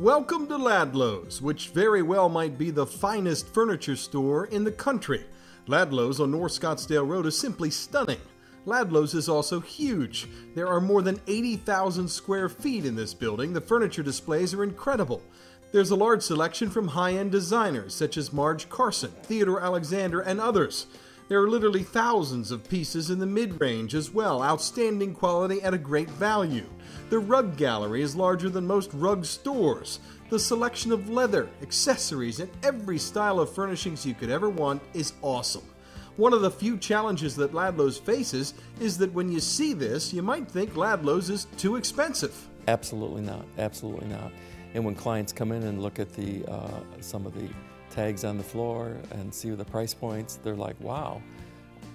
Welcome to Ladlow's, which very well might be the finest furniture store in the country. Ladlow's on North Scottsdale Road is simply stunning. Ladlow's is also huge. There are more than 80,000 square feet in this building. The furniture displays are incredible. There's a large selection from high end designers such as Marge Carson, Theodore Alexander, and others. There are literally thousands of pieces in the mid range as well, outstanding quality at a great value. The rug gallery is larger than most rug stores. The selection of leather, accessories, and every style of furnishings you could ever want is awesome. One of the few challenges that Ladlow's faces is that when you see this, you might think Ladlow's is too expensive. Absolutely not. Absolutely not. And when clients come in and look at the uh, some of the tags on the floor and see the price points, they're like, "Wow,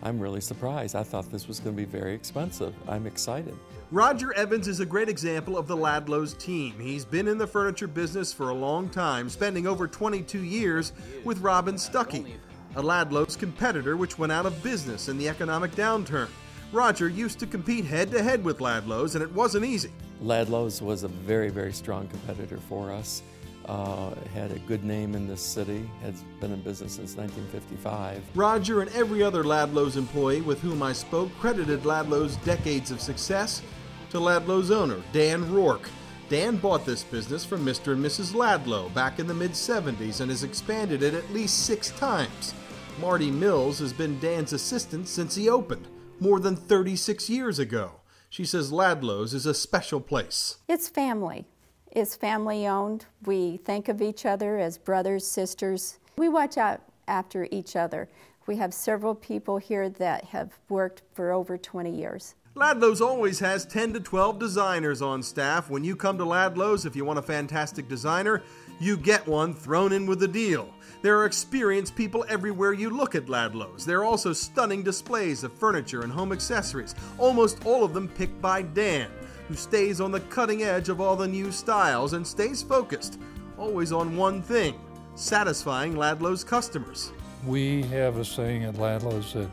I'm really surprised. I thought this was going to be very expensive. I'm excited." Roger Evans is a great example of the Ladlow's team. He's been in the furniture business for a long time, spending over 22 years with Robb & Stucky, a Ladlow's competitor which went out of business in the economic downturn. Roger used to compete head to head with Ladlow's, and it wasn't easy. Ladlow's was a very, very strong competitor for us. Uh, had a good name in this city, has been in business since 1955. Roger and every other Ladlow's employee with whom I spoke credited Ladlow's decades of success to Ladlow's owner, Dan Rourke. Dan bought this business from Mr. and Mrs. Ladlow back in the mid 70s and has expanded it at least six times. Marty Mills has been Dan's assistant since he opened, more than 36 years ago. She says Ladlow's is a special place. It's family. It's family owned. We think of each other as brothers, sisters. We watch out after each other. We have several people here that have worked for over 20 years. Ladlow's always has 10 to 12 designers on staff. When you come to Ladlow's, if you want a fantastic designer, you get one thrown in with the deal. There are experienced people everywhere you look at Ladlow's. There are also stunning displays of furniture and home accessories, almost all of them picked by Dan, who stays on the cutting edge of all the new styles and stays focused, always on one thing satisfying Ladlow's customers. We have a saying at Ladlow's that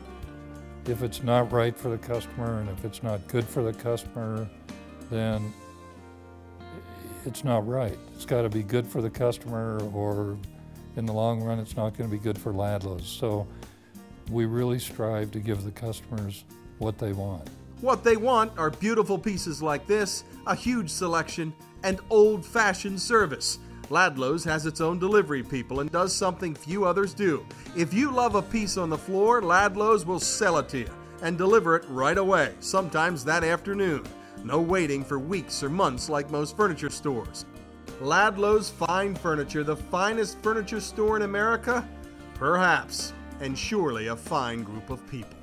if it's not right for the customer and if it's not good for the customer, then it's not right. It's got to be good for the customer, or in the long run, it's not going to be good for Ladlow's. So we really strive to give the customers what they want. What they want are beautiful pieces like this, a huge selection, and old fashioned service. Ladlow's has its own delivery people and does something few others do. If you love a piece on the floor, Ladlow's will sell it to you and deliver it right away, sometimes that afternoon. No waiting for weeks or months like most furniture stores. Ladlow's Fine Furniture, the finest furniture store in America? Perhaps, and surely a fine group of people.